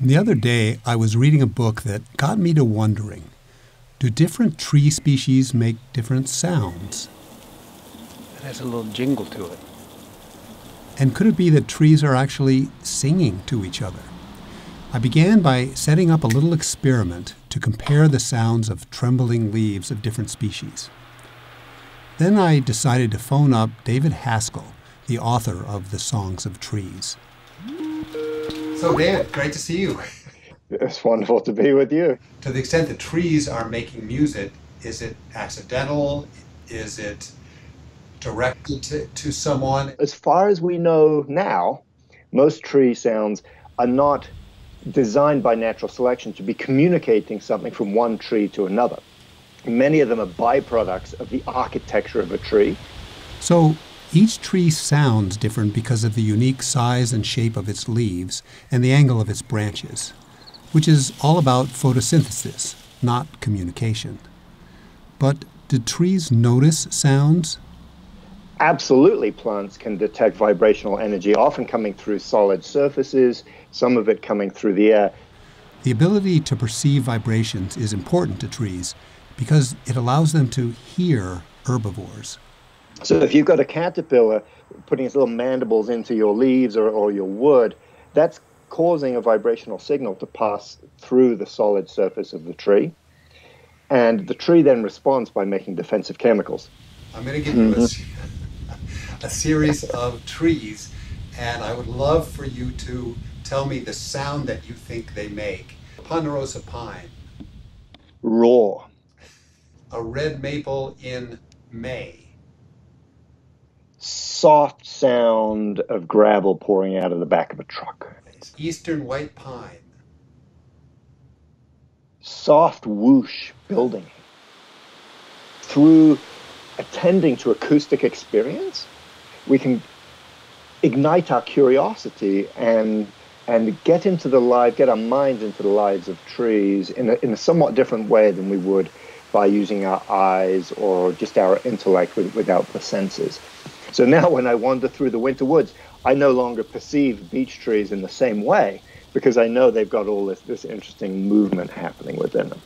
The other day, I was reading a book that got me to wondering do different tree species make different sounds? It has a little jingle to it. And could it be that trees are actually singing to each other? I began by setting up a little experiment to compare the sounds of trembling leaves of different species. Then I decided to phone up David Haskell, the author of The Songs of Trees. So, David, great to see you. It's wonderful to be with you. To the extent that trees are making music, is it accidental? Is it directed to, to someone? As far as we know now, most tree sounds are not designed by natural selection to be communicating something from one tree to another. Many of them are byproducts of the architecture of a tree. So each tree sounds different because of the unique size and shape of its leaves and the angle of its branches, which is all about photosynthesis, not communication. But do trees notice sounds? Absolutely, plants can detect vibrational energy, often coming through solid surfaces, some of it coming through the air. The ability to perceive vibrations is important to trees because it allows them to hear herbivores. So if you've got a caterpillar putting its little mandibles into your leaves or, or your wood, that's causing a vibrational signal to pass through the solid surface of the tree. And the tree then responds by making defensive chemicals. I'm going to give you a, mm-hmm. a series of trees, and I would love for you to tell me the sound that you think they make. Ponderosa pine. Roar. A red maple in May. Soft sound of gravel pouring out of the back of a truck. Eastern white pine. Soft whoosh building. Through attending to acoustic experience, we can ignite our curiosity and and get into the life, get our minds into the lives of trees in a, in a somewhat different way than we would by using our eyes or just our intellect with, without the senses. So now when I wander through the winter woods, I no longer perceive beech trees in the same way because I know they've got all this, this interesting movement happening within them.